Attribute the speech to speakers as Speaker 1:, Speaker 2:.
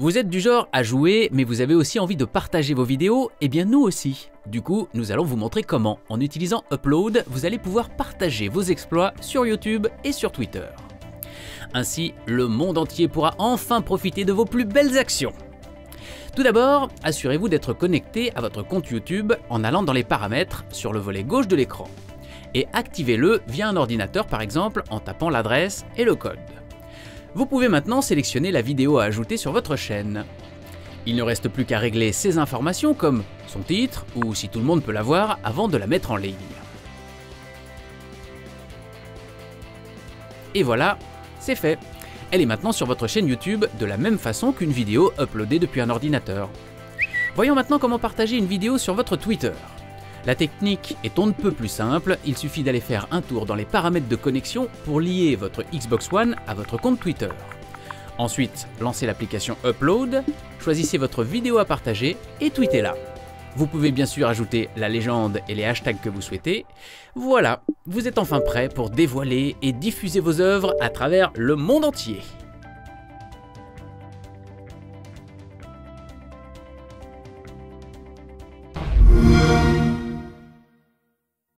Speaker 1: Vous êtes du genre à jouer, mais vous avez aussi envie de partager vos vidéos Eh bien nous aussi. Du coup, nous allons vous montrer comment. En utilisant Upload, vous allez pouvoir partager vos exploits sur YouTube et sur Twitter. Ainsi, le monde entier pourra enfin profiter de vos plus belles actions. Tout d'abord, assurez-vous d'être connecté à votre compte YouTube en allant dans les paramètres sur le volet gauche de l'écran. Et activez-le via un ordinateur par exemple en tapant l'adresse et le code. Vous pouvez maintenant sélectionner la vidéo à ajouter sur votre chaîne. Il ne reste plus qu'à régler ces informations comme son titre ou si tout le monde peut la voir avant de la mettre en ligne. Et voilà, c'est fait. Elle est maintenant sur votre chaîne YouTube de la même façon qu'une vidéo uploadée depuis un ordinateur. Voyons maintenant comment partager une vidéo sur votre Twitter. La technique est on ne peut plus simple, il suffit d'aller faire un tour dans les paramètres de connexion pour lier votre Xbox One à votre compte Twitter. Ensuite, lancez l'application Upload, choisissez votre vidéo à partager et tweetez-la. Vous pouvez bien sûr ajouter la légende et les hashtags que vous souhaitez. Voilà, vous êtes enfin prêt pour dévoiler et diffuser vos œuvres à travers le monde entier.